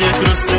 te cruzar.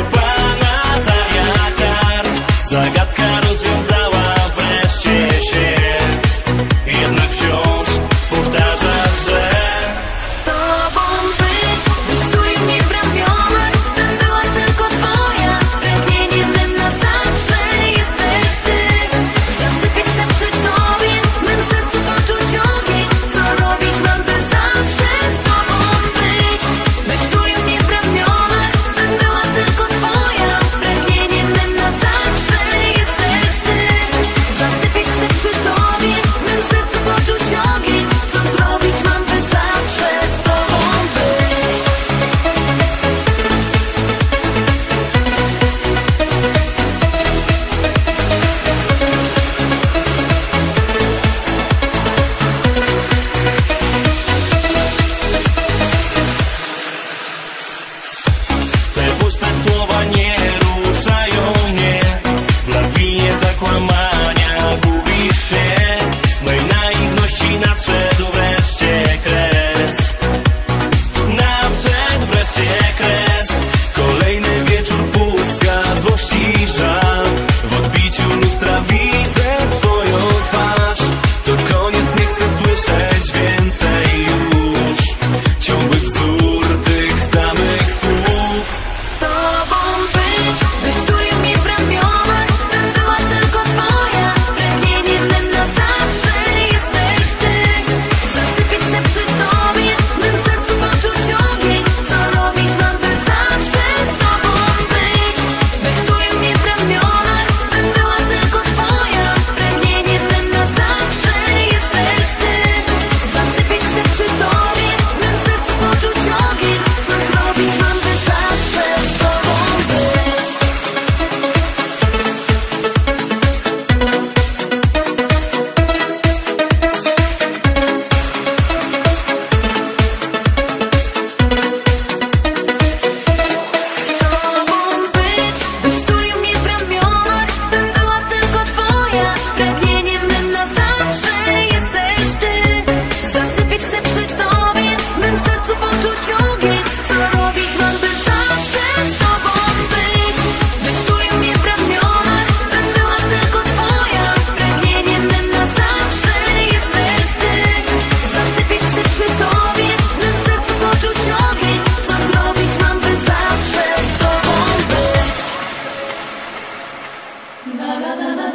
da da da da